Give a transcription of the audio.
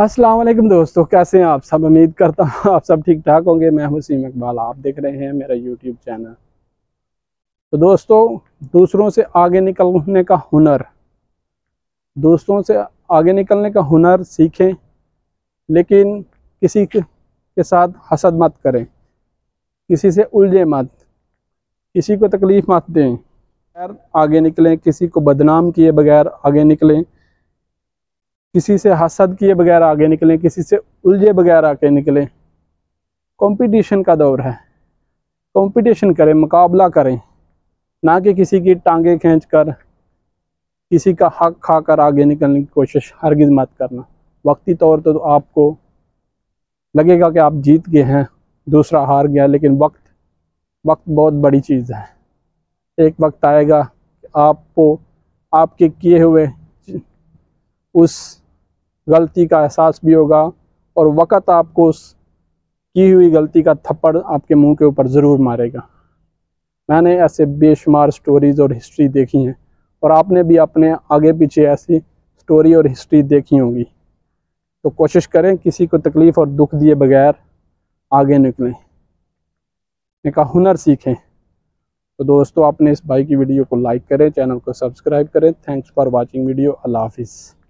अस्सलाम वालेकुम दोस्तों, कैसे हैं आप? सब उम्मीद करता हूँ आप सब ठीक ठाक होंगे। मैं हुसीम इकबाल, आप देख रहे हैं मेरा यूट्यूब चैनल तो दोस्तों, दूसरों से आगे निकलने का हुनर। दोस्तों से आगे निकलने का हुनर सीखें, लेकिन किसी के साथ हसद मत करें। किसी से उलझे मत। किसी को तकलीफ़ मत दें। आगे निकलें, किसी को बदनाम किए बगैर आगे निकलें। किसी से हसद किए बगैर आगे निकलें, किसी से उलझे बगैर आगे निकलें। कंपटीशन का दौर है। कंपटीशन करें, मुकाबला करें। ना कि किसी की टांगे खींच कर किसी का हक खा कर आगे निकलने की कोशिश, हरगिज़ मत करना। वक्ती तौर पर तो आपको लगेगा कि आप जीत गए हैं, दूसरा हार गया, लेकिन वक्त वक्त बहुत बड़ी चीज़ है। एक वक्त आएगा आपको, आपके किए हुए उस गलती का एहसास भी होगा और वक़्त आपको उस की हुई गलती का थप्पड़ आपके मुँह के ऊपर ज़रूर मारेगा। मैंने ऐसे बेशुमार स्टोरीज़ और हिस्ट्री देखी हैं और आपने भी अपने आगे पीछे ऐसी स्टोरी और हिस्ट्री देखी होंगी। तो कोशिश करें किसी को तकलीफ़ और दुख दिए बगैर आगे निकलें। का हुनर सीखें। तो दोस्तों, आपने इस भाई की वीडियो को लाइक करें, चैनल को सब्सक्राइब करें। थैंक्स फॉर वाचिंग वीडियो अल्लाह हाफिज़।